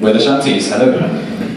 where the the Shanties, hello.